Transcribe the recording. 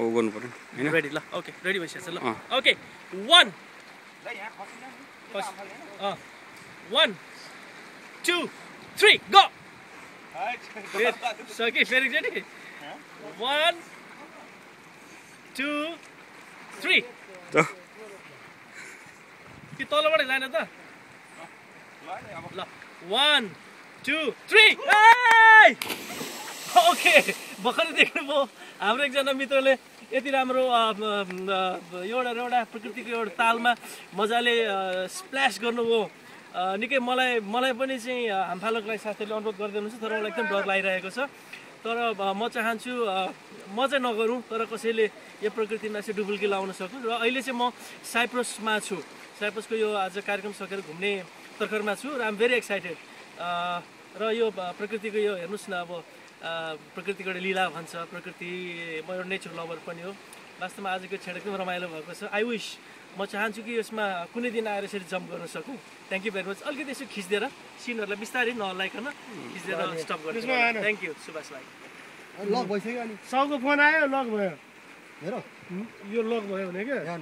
हो गर्नु पऱ्यो होइन रेडी ल ओके रेडी भइसकेको छ ल। Okay one one two three go सके फेरि एकचोटि वान टू थ्री त कि तलबाटै जाने त? ल वान टू थ्री ओके भर्खरै देख्नुभयो हाम्रो एकजना मित्रले यति राम्रो एउटा एउटा प्रकृतिको एउटा तालमा मजाले स्प्ल्यास गर्नुभयो। निकै मलाई मलाई पनि चाहिँ हामफालकलाई साथीहरूले अनुरोध गर्दै हुनुहुन्छ तर मलाई एकदम डर लागिरहेको छ। तर म चाहन्छु म चाहिँ नगरौँ तर कसैले यो प्रकृतिमा चाहिँ डुबुल्की लाउन सकौँ र अहिले चाहिँ म साइप्रसमा छु। साइप्रसको यो आज कार्यक्रम सकेर घुम्ने तर्खरमा छु र आम भेरी एक्साइटेड। र यो प्रकृतिको यो हेर्नुहोस् न अब प्रकृतिको एउटा लीला भन्छ प्रकृति म एउटा नेचर लभर पनि हो। वास्तवमा आजको क्षण एकदम रमाइलो भएको छ। आई विस म चाहन्छु कि यसमा कुनै दिन आएर यसरी जम्प गर्न सकौँ। थ्याङ्क यू भेरी मच अलिकति यसो खिचिदिएर सिनहरूलाई बिस्तारै नहल्लाइकन खिचिदिएर स्टप गर्नु थ्याङ्क यू सुभाष भाइ लक भइसक्यो अनि। साउको फोन आयो लक भयो। हेर। यो लक भयो भने क्या